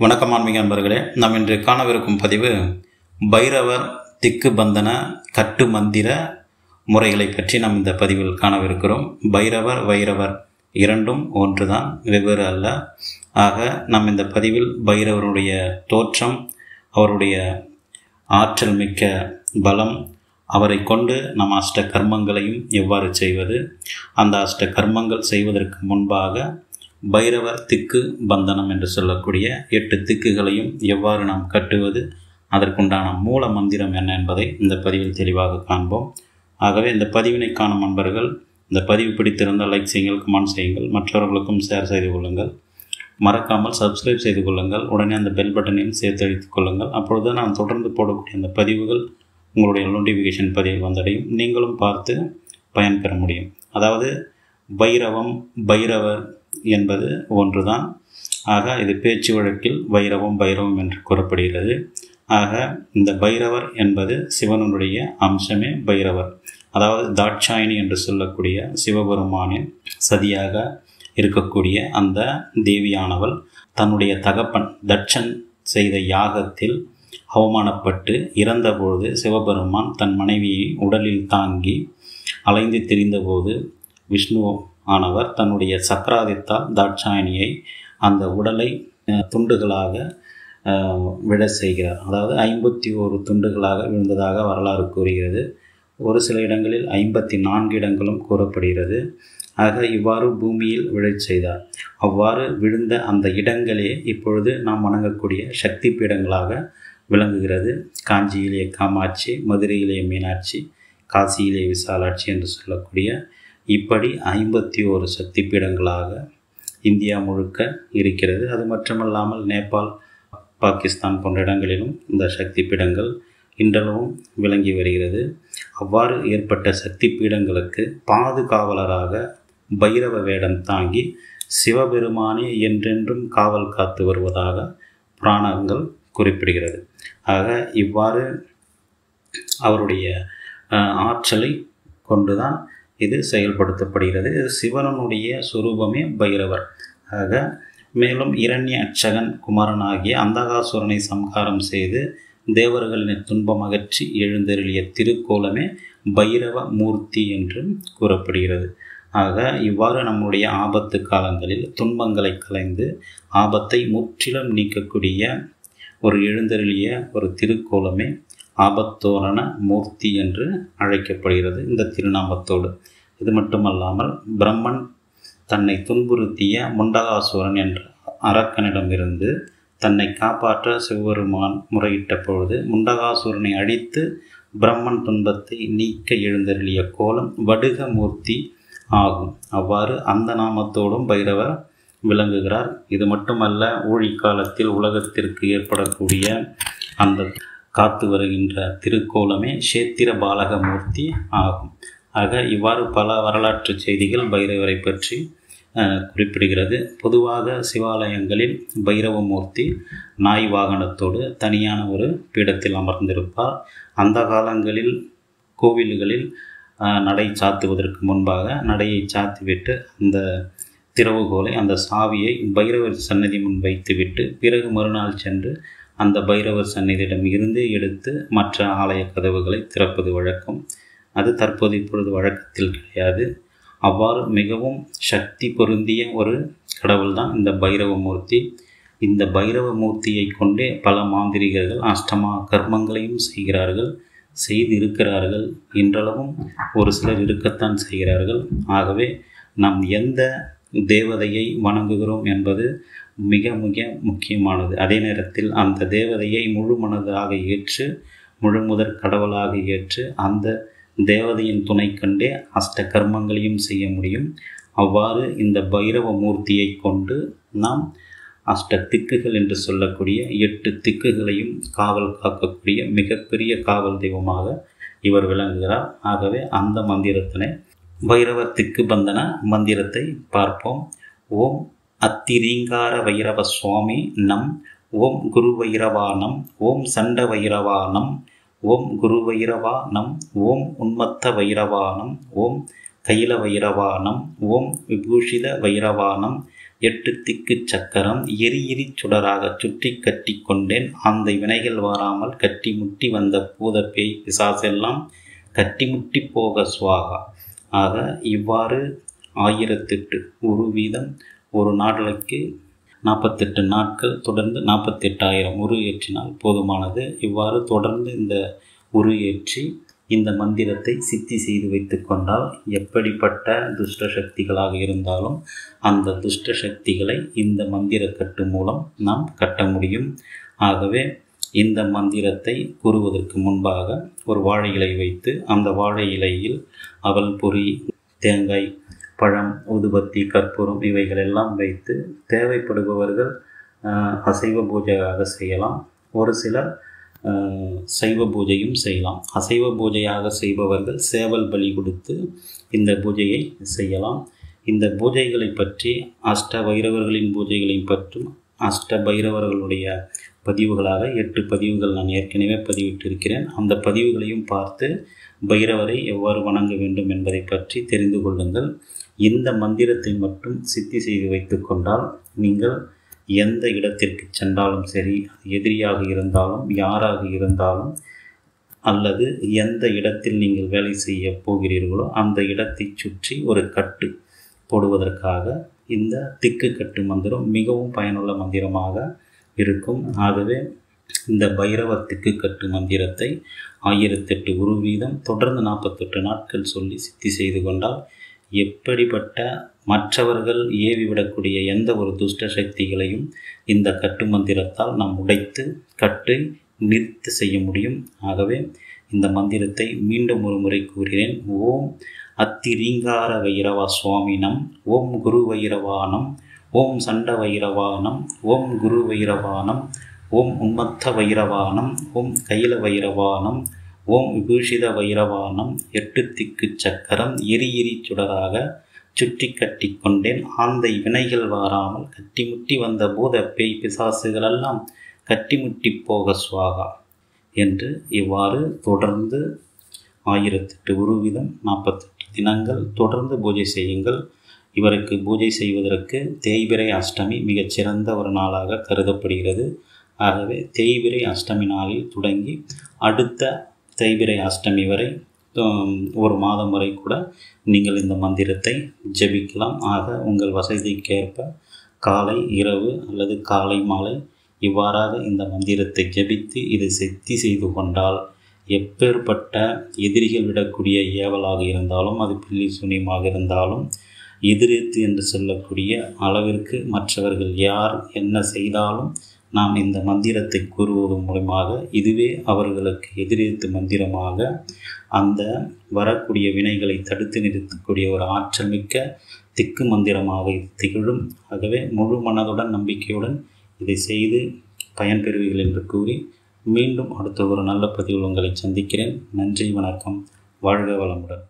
வணக்கம் ஆன்மீக அன்பர்களே நாம் இன்று காணவிருக்கும் பதிவு பைரவர் திக்கு பந்தன கட்டு மந்திர முறைகளை பற்றி நாம் இந்த பதிவில் காணவிருக்கிறோம். பைரவர் வைரவர் இரண்டும் ஒன்றுதான் வெவ்வேறு அல்ல. ஆக நாம் இந்த பதிவில் பைரவருடைய தோற்றம் அவருடைய ஆற்றல் மிக்க பலம் அவரை கொண்டு நம் அஷ்ட கர்மங்களையும் எவ்வாறு செய்வது அந்த அஷ்ட கர்மங்கள் செய்வதற்கு முன்பாக பைரவர் திக்கு பந்தனம் என்று சொல்லக்கூடிய எட்டு திக்குகளையும் எவ்வாறு நாம் கட்டுவது அதற்குண்டான மூல மந்திரம் என்ன என்பதை இந்த பதிவில் தெளிவாக காண்போம். ஆகவே இந்த பதிவினை காணும் நண்பர்கள் இந்த பதிவு பிடித்திருந்தால் லைக் செய்யுங்கள் கமெண்ட் செய்யுங்கள் மற்றவர்களுக்கும் ஷேர் செய்து கொள்ளுங்கள். மறக்காமல் சப்ஸ்கிரைப் செய்து கொள்ளுங்கள் உடனே அந்த பெல் பட்டனையும் சேர்த்து அழித்துக் கொள்ளுங்கள். அப்பொழுது நான் தொடர்ந்து போடக்கூடிய அந்த பதிவுகள் உங்களுடைய நோட்டிஃபிகேஷன் பதிவில் வந்தடையும். நீங்களும் பார்த்து பயன்பெற முடியும். அதாவது பைரவம் பைரவர் என்பது ஒன்றுதான். ஆக இது பேச்சு வழக்கில் பைரவம் பைரவம் என்று கூறப்படுகிறது. ஆக இந்த பைரவர் என்பது சிவனுடைய அம்சமே பைரவர். அதாவது தாட்சாயணி என்று சொல்லக்கூடிய சிவபெருமானின் சதியாக இருக்கக்கூடிய அந்த தேவியானவள் தன்னுடைய தகப்பன் தட்சன் செய்த யாகத்தில் அவமானப்பட்டு இறந்தபோது சிவபெருமான் தன் மனைவியை உடலில் தாங்கி அலைந்து திரிந்தபோது விஷ்ணு ஆனவர் தன்னுடைய சக்கராதித்தால் தாட்சாயணியை அந்த உடலை துண்டுகளாக விழ செய்கிறார். அதாவது ஐம்பத்தி ஓரு துண்டுகளாக விழுந்ததாக வரலாறு கூறுகிறது. ஒரு சில இடங்களில் ஐம்பத்தி நான்கு இடங்களும் கூறப்படுகிறது. ஆக இவ்வாறு பூமியில் விழச் செய்தார். அவ்வாறு விழுந்த அந்த இடங்களே இப்பொழுது நாம் வணங்கக்கூடிய சக்தி பீடங்களாக விளங்குகிறது. காஞ்சியிலே காமாட்சி மதுரையிலே மீனாட்சி காசியிலே விசாலாட்சி என்று சொல்லக்கூடிய இப்படி ஐம்பத்தி ஓரு சக்தி பீடங்களாக இந்தியா முழுக்க இருக்கிறது. அது மட்டுமல்லாமல் நேபாள் பாகிஸ்தான் போன்ற இடங்களிலும் இந்த சக்தி பீடங்கள் இன்றளவும் விளங்கி வருகிறது. அவ்வாறு ஏற்பட்ட சக்தி பீடங்களுக்கு பாதுகாவலராக பைரவ வேடம் தாங்கி சிவபெருமானே என்றென்றும் காவல் காத்து வருவதாக புராணங்கள் குறிப்பிடுகிறது. ஆக இவ்வாறு அவருடைய ஆற்றலை கொண்டுதான் இது செயல்படுத்தப்படுகிறது. இது சிவனனுடைய சுரூபமே பைரவர். ஆக மேலும் இரண்ய அச்சகன் குமரன் ஆகிய அந்தகாசுரனை சம்ஹாரம் செய்து தேவர்களின் துன்பம் அகற்றி எழுந்தருளிய திருக்கோலமே பைரவ மூர்த்தி என்றும் கூறப்படுகிறது. ஆக இவ்வாறு நம்முடைய ஆபத்து காலங்களில் துன்பங்களை கலைந்து ஆபத்தை முற்றிலும் நீக்கக்கூடிய ஒரு எழுந்தருளிய ஒரு திருக்கோலமே ஆபத்தோரண மூர்த்தி என்று அழைக்கப்படுகிறது இந்த திருநாமத்தோடு. இது மட்டுமல்லாமல் பிரம்மன் தன்னை துன்புறுத்திய முண்டகாசுரன் என்ற அரக்கனிடமிருந்து தன்னை காப்பாற்ற சிவபெருமான் முறையிட்ட பொழுது முண்டகாசுரனை அழித்து பிரம்மன் துன்பத்தை நீக்க எழுந்தருளிய கோலம் வடுக மூர்த்தி ஆகும். அவ்வாறு அந்த நாமத்தோடும் பைரவர் விளங்குகிறார். இது மட்டுமல்ல ஊழிக்காலத்தில் உலகத்திற்கு ஏற்படக்கூடிய அந்த காத்து வருகின்ற திருக்கோலமே சேத்திர பாலகமூர்த்தி ஆகும். ஆக இவ்வாறு பல வரலாற்று செய்திகள் பைரவரை பற்றி குறிப்பிடுகிறது. பொதுவாக சிவாலயங்களில் பைரவமூர்த்தி நாய் வாகனத்தோடு தனியான ஒரு பீடத்தில் அமர்ந்திருப்பார். அந்த காலங்களில் கோவில்களில் நடை சாத்துவதற்கு முன்பாக நடையை சாத்திவிட்டு அந்த திறவுகோலை அந்த சாவியை பைரவர் சன்னதி முன் வைத்துவிட்டு பிறகு மறுநாள் சென்று அந்த பைரவர் சந்நிதியிடம் இருந்து எடுத்து மற்ற ஆலய கதவுகளை திறப்பது வழக்கம். அது தற்போது இப்பொழுது வழக்கத்தில் கிடையாது. அவ்வாறு மிகவும் சக்தி பொருந்திய ஒரு கடவுள் தான் இந்த பைரவமூர்த்தி இந்த பைரவ மூர்த்தியை கொண்டே பல மாந்திரிகர்கள் அஷ்டமா கர்மங்களையும் செய்கிறார்கள் செய்து இருக்கிறார்கள் இன்றளவும் ஒரு சிலர் இருக்கத்தான் செய்கிறார்கள். ஆகவே நாம் எந்த தேவதையை வணங்குகிறோம் என்பது மிக மிக முக்கியமானது. அதே நேரத்தில் அந்த தேவதையை முழு மனதாக ஏற்று முழு முதற் கடவுளாக ஏற்று அந்த தேவதையின் துணை கண்டே அஷ்ட கர்மங்களையும் செய்ய முடியும். அவ்வாறு இந்த பைரவ மூர்த்தியை கொண்டு நாம் அஷ்ட திக்குகள் என்று சொல்லக்கூடிய எட்டு திக்குகளையும் காவல் காக்கக்கூடிய மிகப்பெரிய காவல் தெய்வமாக இவர் விளங்குகிறார். ஆகவே அந்த மந்திரத்தினை பைரவ திக்கு பந்தன மந்திரத்தை பார்ப்போம். ஓம் அத்திரீங்கார வைரவ சுவாமி நம் ஓம் குரு வைரவானம் ஓம் சண்ட வைரவானம் ஓம் குரு வைரவானம் ஓம் உன்மத்த வைரவானம் ஓம் கைல வைரவானம் ஓம் விபூஷித வைரவானம் எட்டு திக்கு சக்கரம் எரி எரி சுடராக சுற்றி கட்டி கொண்டேன். அந்த வினைகள் வாராமல் கட்டி முட்டி வந்த பூத பேய் பிசாசெல்லாம் கட்டி முட்டி போக சுவாகா. ஆக இவ்வாறு ஆயிரத்தெட்டு ஒரு வீதம் ஒரு நாளைக்கு நாற்பத்தெட்டு நாட்கள் தொடர்ந்து நாற்பத்தெட்டாயிரம் உரு ஏற்றினால் போதுமானது. இவ்வாறு தொடர்ந்து இந்த உரு ஏற்றி இந்த மந்திரத்தை சித்தி செய்து வைத்து கொண்டால் எப்படிப்பட்ட துஷ்ட சக்திகளாக இருந்தாலும் அந்த துஷ்ட சக்திகளை இந்த மந்திர கட்டு மூலம் நாம் கட்ட முடியும். ஆகவே இந்த மந்திரத்தை கூறுவதற்கு முன்பாக ஒரு வாழை இலை வைத்து அந்த வாழை இலையில் அவல் பொறி தேங்காய் பழம் ஊதுபத்தி கற்பூரம் இவைகள் எல்லாம் வைத்து தேவைப்படுபவர்கள் அசைவ பூஜையாக செய்யலாம். ஒரு சிலர் சைவ பூஜையும் செய்யலாம். அசைவ பூஜையாக செய்பவர்கள் சேவல் பலி கொடுத்து இந்த பூஜையை செய்யலாம். இந்த பூஜைகளை பற்றி அஷ்ட பைரவர்களின் பூஜைகளை பற்றும் அஷ்ட பைரவர்களுடைய பதிவுகளாக எட்டு பதிவுகள் நான் ஏற்கனவே பதிவிட்டிருக்கிறேன். அந்த பதிவுகளையும் பார்த்து பைரவரை எவ்வாறு வணங்க வேண்டும் என்பதை பற்றி தெரிந்து கொள்ளுங்கள். இந்த மந்திரத்தை மட்டும் சித்தி செய்து வைத்து கொண்டால் நீங்கள் எந்த இடத்திற்கு சென்றாலும் சரி எதிரியாக இருந்தாலும் யாராக இருந்தாலும் அல்லது எந்த இடத்தில் நீங்கள் வேலை செய்ய போகிறீர்களோ அந்த இடத்தை சுற்றி ஒரு கட்டு போடுவதற்காக இந்த திக்கு கட்டு மந்திரம் மிகவும் பயனுள்ள மந்திரமாக இருக்கும். ஆகவே இந்த பைரவ திக்கு கட்டு மந்திரத்தை ஆயிரத்தெட்டு ஒரு வீதம் தொடர்ந்து நாற்பத்தெட்டு நாட்கள் சொல்லி சித்தி செய்து கொண்டால் எப்படிப்பட்ட மற்றவர்கள் ஏவிவிடக்கூடிய எந்த ஒரு துஷ்ட சக்திகளையும் இந்த கட்டு மந்திரத்தால் நாம் உடைத்து கட்டு நிறுத்தி செய்ய முடியும். ஆகவே இந்த மந்திரத்தை மீண்டும் ஒரு முறை கூறுகிறேன் ஓம் அத்திரீங்கார வைரவா சுவாமினம் ஓம் குரு வைரவானம் ஓம் சண்ட வைரவானம் ஓம் குரு வைரவானம் ஓம் உன்மத்த வைரவானம் ஓம் கைல வைரவானம் ஓம் விபூஷித வைரவானம் எட்டு திக்கு சக்கரம் எரி எரி சுடராக சுற்றி கட்டி கொண்டேன். ஆந்தை வினைகள் வாராமல் கட்டிமுட்டி வந்த பூத பேய் பிசாசுகளெல்லாம் கட்டிமுட்டி போக சுவாகா என்று இவ்வாறு தொடர்ந்து ஆயிரத்தெட்டு உருவிதம் நாற்பத்தெட்டு தினங்கள் தொடர்ந்து பூஜை செய்யுங்கள். இவருக்கு பூஜை செய்வதற்கு தேய்பிரை அஷ்டமி மிகச்சிறந்த ஒரு நாளாக கருதப்படுகிறது. ஆகவே தேய்பிரை அஷ்டமி நாளில் தொடங்கி அடுத்த தைபிரை அஷ்டமி வரை ஒரு மாதம் வரை கூட நீங்கள் இந்த மந்திரத்தை ஜபிக்கலாம். ஆக உங்கள் வசதிக்கேற்ப காலை இரவு அல்லது காலை மாலை இவ்வாறாக இந்த மந்திரத்தை ஜபித்து இதை சித்தி செய்து கொண்டால் எப்பேற்பட்ட எதிரிகள் விடக்கூடிய ஏவலாக இருந்தாலும் அது பில்லி சூனியமாக இருந்தாலும் எதிரெத்து என்று சொல்லக்கூடிய அளவிற்கு மற்றவர்கள் யார் என்ன செய்தாலும் நாம் இந்த மந்திரத்தை கூறுவது மூலமாக இதுவே அவர்களுக்கு எதிரெத்து மந்திரமாக அந்த வரக்கூடிய வினைகளை தடுத்து நிறுத்தக்கூடிய ஒரு ஆற்றல் மிக்க திக்கு மந்திரமாக இது திகழும். ஆகவே முழு மனதுடன் நம்பிக்கையுடன் இதை செய்து பயன்பெறுவீர்கள் என்று கூறி மீண்டும் அடுத்த ஒரு நல்ல பதிவில் உங்களை சந்திக்கிறேன். நன்றி வணக்கம். வாழ்க வளமுடன்.